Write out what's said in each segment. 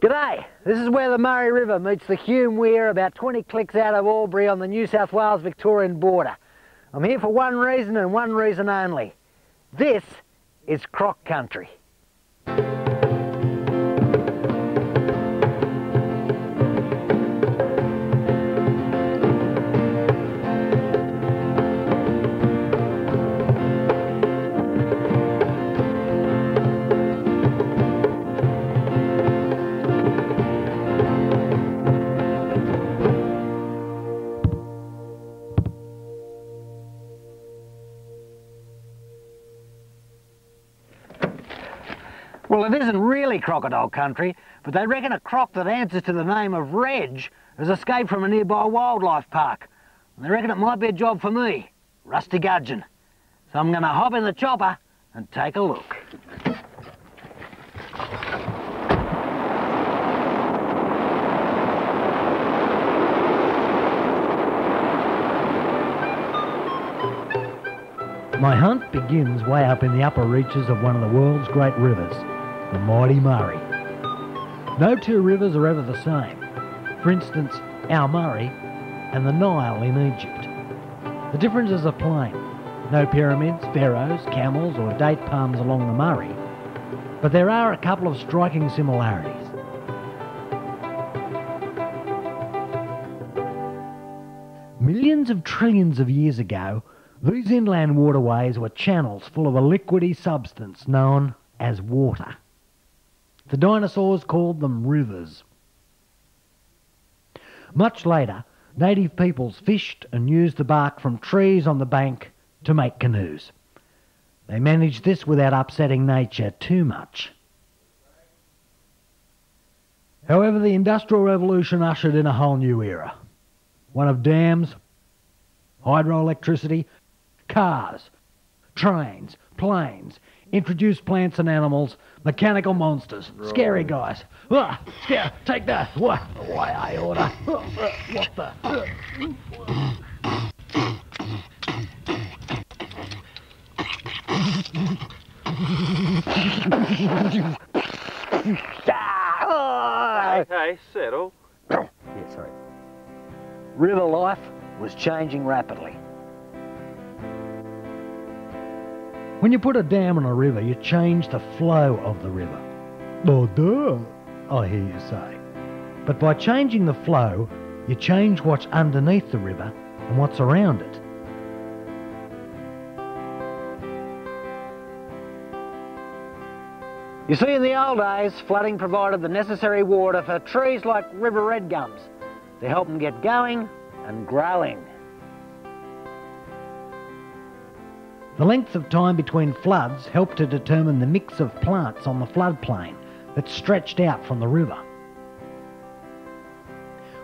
G'day, this is where the Murray River meets the Hume Weir about 20 clicks out of Albury on the New South Wales-Victorian border. I'm here for one reason and one reason only. This is croc country. Well, it isn't really crocodile country, but they reckon a croc that answers to the name of Reg has escaped from a nearby wildlife park. And they reckon it might be a job for me, Rusty Gudgeon. So I'm going to hop in the chopper and take a look. My hunt begins way up in the upper reaches of one of the world's great rivers, the mighty Murray. No two rivers are ever the same. For instance, our Murray and the Nile in Egypt. The differences are plain. No pyramids, pharaohs, camels or date palms along the Murray. But there are a couple of striking similarities. Millions of trillions of years ago, these inland waterways were channels full of a liquidy substance known as water. The dinosaurs called them rivers. Much later, native peoples fished and used the bark from trees on the bank to make canoes. They managed this without upsetting nature too much. However, the Industrial Revolution ushered in a whole new era. One of dams, hydroelectricity, cars, trains, planes, introduced plants and animals, mechanical monsters, right. scary guys. Ah, scare, take that. Why, why I order? What the? hey, hey, settle. yeah, sorry. River life was changing rapidly. When you put a dam on a river, you change the flow of the river. Oh, duh, I hear you say. But by changing the flow, you change what's underneath the river and what's around it. You see, in the old days, flooding provided the necessary water for trees like river red gums to help them get going and growing. The length of time between floods helped to determine the mix of plants on the floodplain that stretched out from the river.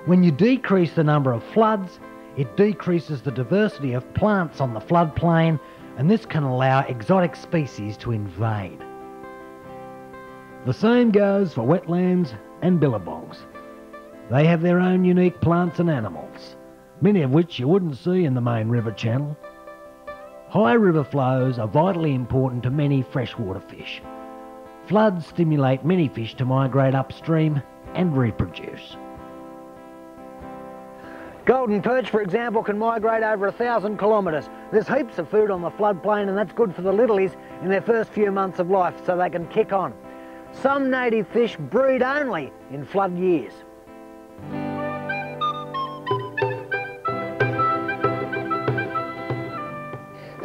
When you decrease the number of floods, it decreases the diversity of plants on the floodplain and this can allow exotic species to invade. The same goes for wetlands and billabongs. They have their own unique plants and animals, many of which you wouldn't see in the main river channel. High river flows are vitally important to many freshwater fish. Floods stimulate many fish to migrate upstream and reproduce. Golden perch, for example, can migrate over a thousand kilometres. There's heaps of food on the floodplain and that's good for the littlies in their first few months of life so they can kick on. Some native fish breed only in flood years.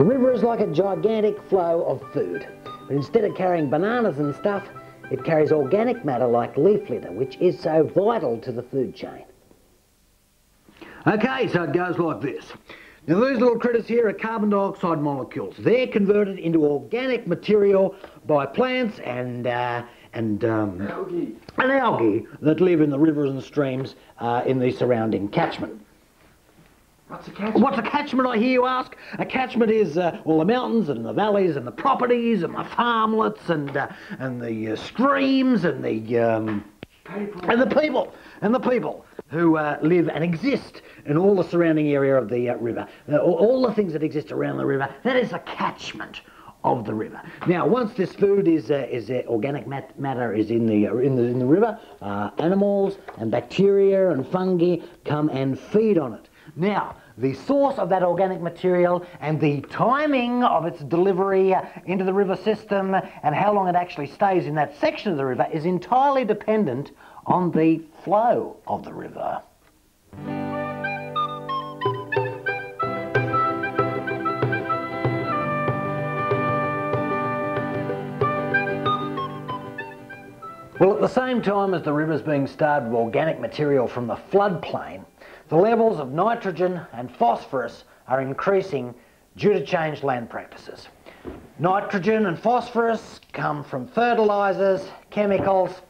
The river is like a gigantic flow of food, but instead of carrying bananas and stuff, it carries organic matter like leaf litter, which is so vital to the food chain. Okay, so it goes like this. Now these little critters here are carbon dioxide molecules. They're converted into organic material by plants and uh, and um, algae. and algae that live in the rivers and streams uh, in the surrounding catchment. What's a catchment? What's a catchment, I hear you ask? A catchment is uh, all the mountains and the valleys and the properties and the farmlets and uh, and the uh, streams and the um, and the people and the people who uh, live and exist in all the surrounding area of the uh, river. Uh, all, the things that exist around the river. That is a catchment of the river. Now, once this food is uh, is uh, organic mat- matter is in the uh, in the in the river, uh, animals and bacteria and fungi come and feed on it. Now, the source of that organic material and the timing of its delivery into the river system and how long it actually stays in that section of the river is entirely dependent on the flow of the river. Well, at the same time as the river's being starved of organic material from the floodplain, the levels of nitrogen and phosphorus are increasing due to changed land practices. Nitrogen and phosphorus come from fertilisers, chemicals,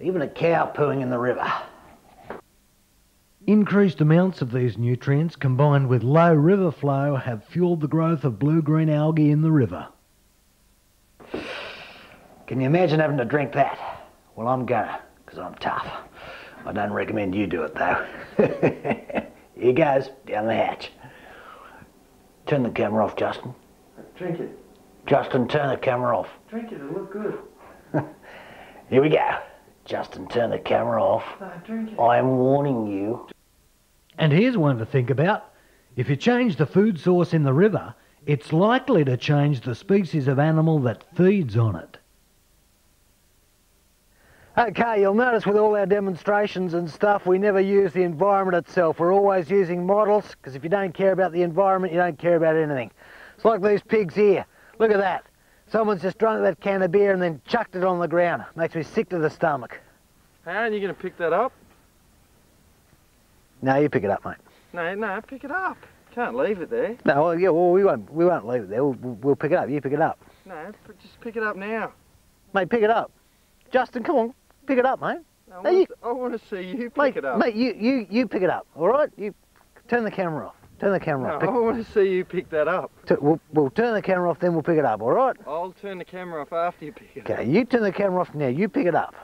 even a cow pooing in the river. Increased amounts of these nutrients combined with low river flow have fueled the growth of blue-green algae in the river. Can you imagine having to drink that? Well, I'm gonna, because I'm tough. I don't recommend you do it, though. Here goes, down the hatch. Turn the camera off, Justin. Drink it. Justin, turn the camera off. Drink it, it'll look good. Here we go. Justin, turn the camera off. No, drink it. I am warning you. And here's one to think about. If you change the food source in the river, it's likely to change the species of animal that feeds on it. Okay, you'll notice with all our demonstrations and stuff, we never use the environment itself. We're always using models, because if you don't care about the environment, you don't care about anything. It's like these pigs here. Look at that. Someone's just drunk that can of beer and then chucked it on the ground. Makes me sick to the stomach. How are you going to pick that up? No, you pick it up, mate. No, no, pick it up. Can't leave it there. No, well, yeah, well, we won't, we won't leave it there. We'll, we'll pick it up. You pick it up. No, just pick it up now. Mate, pick it up. Justin, come on. Pick it up, mate. I Hey, you- want, to see you pick Mate, it up. mate, you, you, you pick it up, all right? You turn the camera off. Turn the camera no, off. I want to see you pick that up. we'll, we'll turn the camera off, then we'll pick it up, all right? I'll turn the camera off after you pick it up. Okay, you turn the camera off now. You pick it up.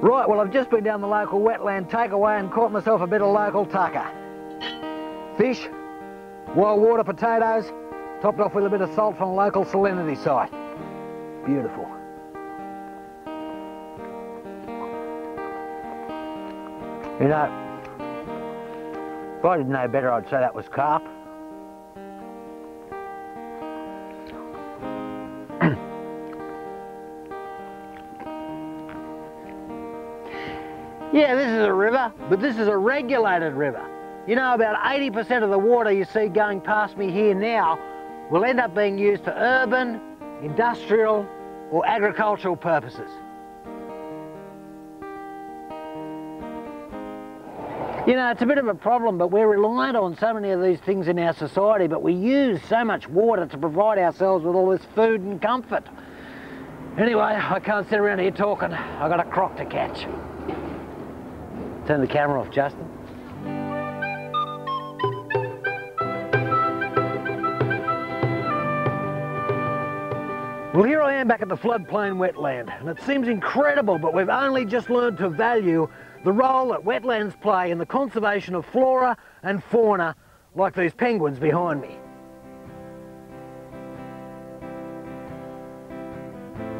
Right, well, I've just been down the local wetland takeaway and caught myself a bit of local tucker. Fish, wild water potatoes, topped off with a bit of salt from a local salinity site. Beautiful. You know, if I didn't know better, I'd say that was carp. yeah, this is a river, but this is a regulated river. You know, about 80% of the water you see going past me here now will end up being used for urban, industrial, or agricultural purposes. You know, it's a bit of a problem, but we're reliant on so many of these things in our society, but we use so much water to provide ourselves with all this food and comfort. Anyway, I can't sit around here talking. I've got a croc to catch. Turn the camera off, Justin. Well, here I am back at the floodplain wetland, and it seems incredible, but we've only just learned to value the role that wetlands play in the conservation of flora and fauna, like these penguins behind me.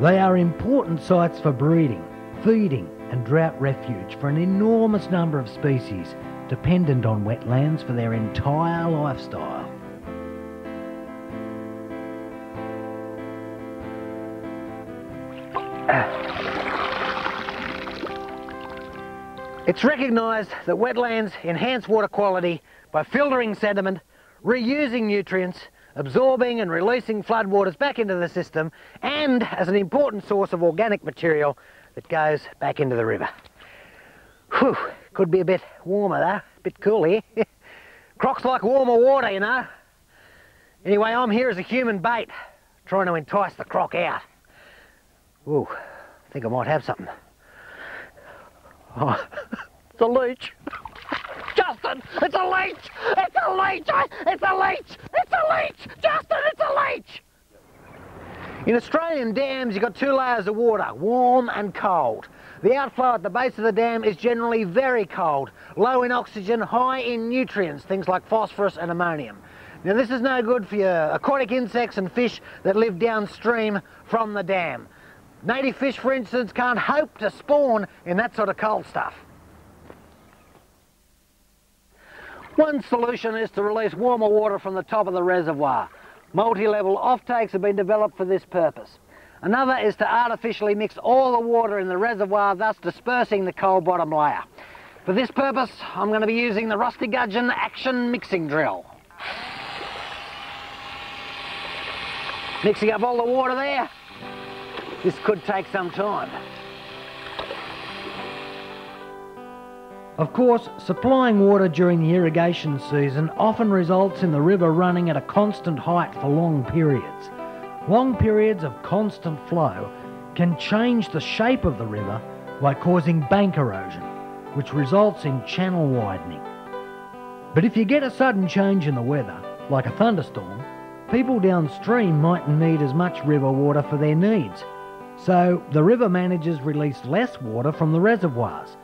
They are important sites for breeding, feeding, and drought refuge for an enormous number of species dependent on wetlands for their entire lifestyle. It's recognised that wetlands enhance water quality by filtering sediment, reusing nutrients, absorbing and releasing floodwaters back into the system, and as an important source of organic material that goes back into the river. Whew, could be a bit warmer though, a bit cool here. Crocs like warmer water, you know. Anyway, I'm here as a human bait, trying to entice the croc out. Ooh, I think I might have something. It's a leech. Justin, it's a leech! It's a leech! It's a leech! It's a leech! Justin, it's a leech! In Australian dams, you've got two layers of water, warm and cold. The outflow at the base of the dam is generally very cold, low in oxygen, high in nutrients, things like phosphorus and ammonium. Now this is no good for your aquatic insects and fish that live downstream from the dam. Native fish, for instance, can't hope to spawn in that sort of cold stuff. One solution is to release warmer water from the top of the reservoir. Multi-level offtakes have been developed for this purpose. Another is to artificially mix all the water in the reservoir, thus dispersing the cold bottom layer. For this purpose, I'm going to be using the Rusty Gudgeon Action Mixing Drill. Mixing up all the water there. This could take some time. Of course, supplying water during the irrigation season often results in the river running at a constant height for long periods. Long periods of constant flow can change the shape of the river by causing bank erosion, which results in channel widening. But if you get a sudden change in the weather, like a thunderstorm, people downstream mightn't need as much river water for their needs. So the river managers release less water from the reservoirs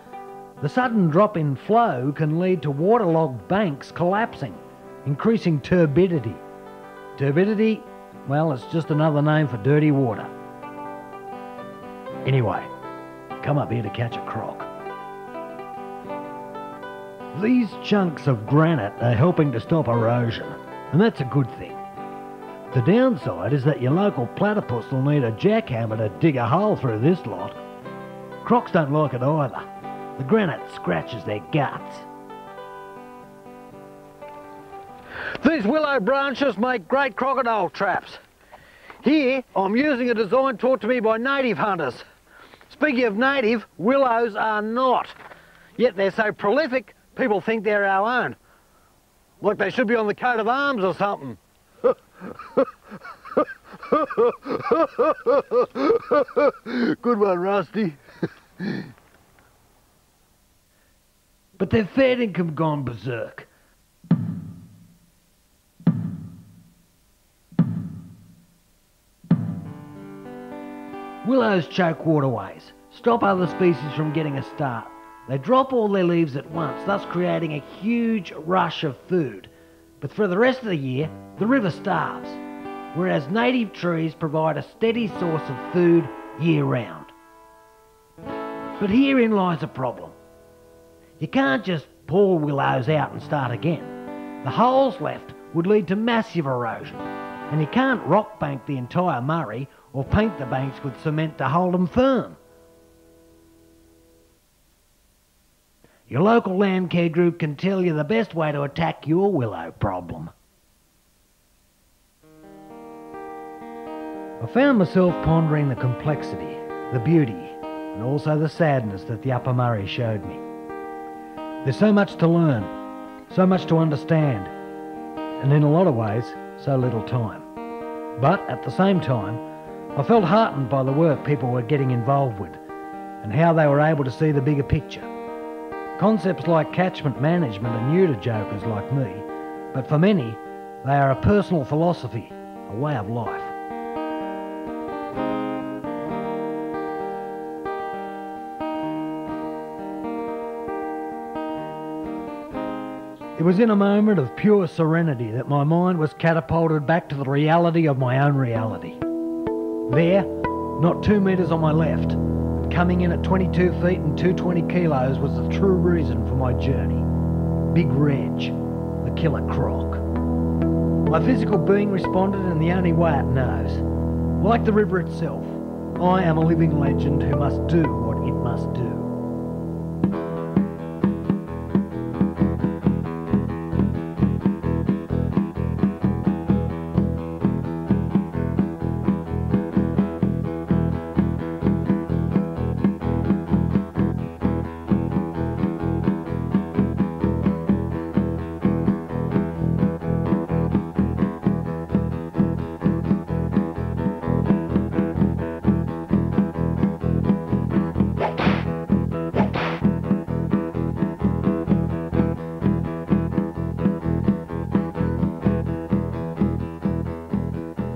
the sudden drop in flow can lead to waterlogged banks collapsing, increasing turbidity. Turbidity, well, it's just another name for dirty water. Anyway, come up here to catch a croc. These chunks of granite are helping to stop erosion, and that's a good thing. The downside is that your local platypus will need a jackhammer to dig a hole through this lot. Crocs don't like it either. The granite scratches their guts. These willow branches make great crocodile traps. Here, I'm using a design taught to me by native hunters. Speaking of native, willows are not. Yet they're so prolific, people think they're our own. Like they should be on the coat of arms or something. Good one, Rusty. but their fair income gone berserk. Willows choke waterways, stop other species from getting a start. They drop all their leaves at once, thus creating a huge rush of food. But for the rest of the year, the river starves, whereas native trees provide a steady source of food year round. But herein lies a problem. You can't just pull willows out and start again. The holes left would lead to massive erosion, and you can't rock bank the entire Murray or paint the banks with cement to hold them firm. Your local Landcare group can tell you the best way to attack your willow problem. I found myself pondering the complexity, the beauty, and also the sadness that the Upper Murray showed me. There's so much to learn, so much to understand, and in a lot of ways, so little time. But at the same time, I felt heartened by the work people were getting involved with and how they were able to see the bigger picture. Concepts like catchment management are new to jokers like me, but for many, they are a personal philosophy, a way of life. It was in a moment of pure serenity that my mind was catapulted back to the reality of my own reality. There, not two metres on my left, coming in at 22 feet and 220 kilos was the true reason for my journey. Big Reg, the killer croc. My physical being responded in the only way it knows. Like the river itself, I am a living legend who must do what it must do.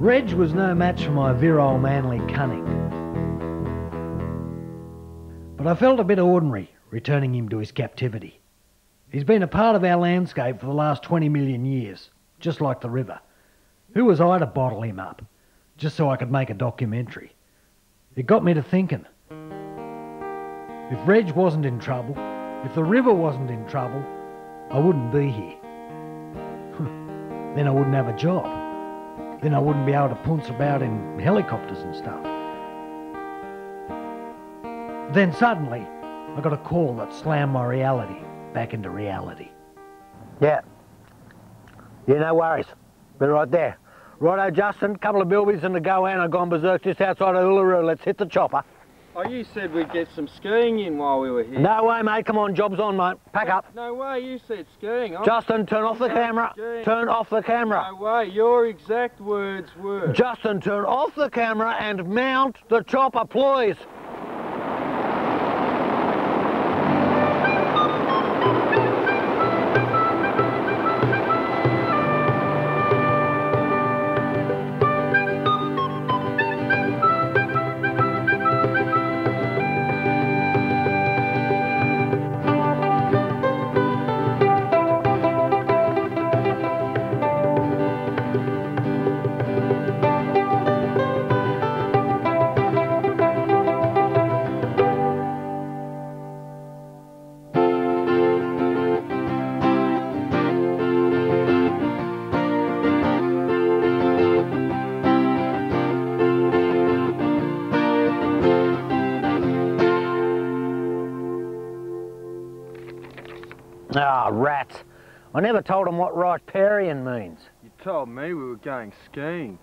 Reg was no match for my virile manly cunning. But I felt a bit ordinary returning him to his captivity. He's been a part of our landscape for the last 20 million years, just like the river. Who was I to bottle him up, just so I could make a documentary? It got me to thinking. If Reg wasn't in trouble, if the river wasn't in trouble, I wouldn't be here. then I wouldn't have a job. Then I wouldn't be able to punce about in helicopters and stuff. Then suddenly, I got a call that slammed my reality back into reality. Yeah. Yeah, no worries. Been right there. Righto, Justin. Couple of bilbies and the Goanna have gone berserk just outside of Uluru. Let's hit the chopper. Oh, you said we'd get some skiing in while we were here. No way, mate. Come on, job's on, mate. Pack up. No way, you said skiing. I'm Justin, turn off the camera. Skiing. Turn off the camera. No way, your exact words were. Justin, turn off the camera and mount the chopper, please. I never told them what right riparian means. You told me we were going skiing.